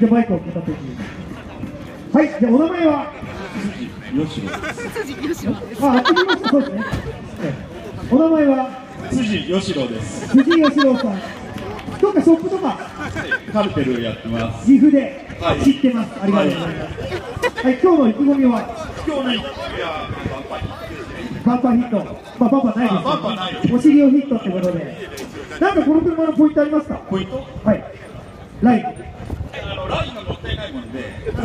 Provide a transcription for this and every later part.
じゃあマイクを片手にはいじゃあお名前は？吉野辻吉野です。あ、あました、そうですね。ええお名前は？辻吉野です藤井義郎さん。どっかショップとか？カルテルやってます岐阜ではい知ってます。ありがとうございます。はい、今日の意気込みは？今日のいやバンパーヒット。まあバンパーないですあバンパーないお尻をヒットってことで。なんかこの車のポイントありますか？ポイント？はい。ライン。あのラインがもったいないもんで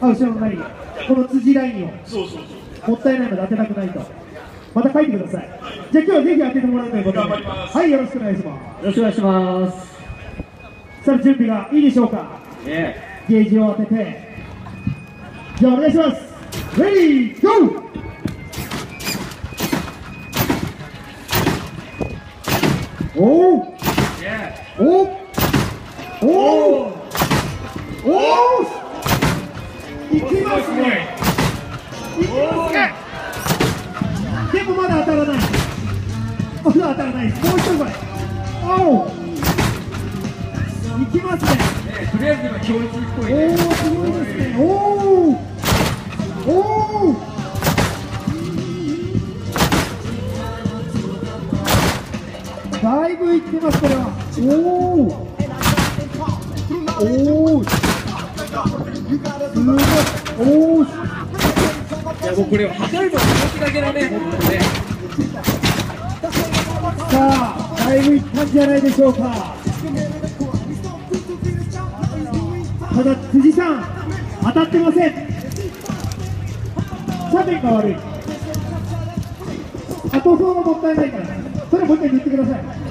あ、後ろのライン。この辻ラインをそうそうそうもったいないので当てたくないと。また書いてください。じゃあ今日はぜひ当ててもらうということで。頑張りますはい、よろしくお願いします。よろしくお願いします。さあ準備がいいでしょうか？ねゲージを当ててじゃあお願いしますレディーゴーおおおおおおいきますね。いきますね。でもまだ当たらないまだ当たらないですもう一回おおいきますね。とりあえず今強烈っぽいおおすごいですね。おおおおだいぶいってますこれはおおおおすごい。おおい。やもうこれ測るの命がけだね、本当にね。さあだい。ぶい。ったんじゃない。でしょうかただ辻さん当たってません斜面が悪い。後走がもったい。ない。からそれもう一回言ってください。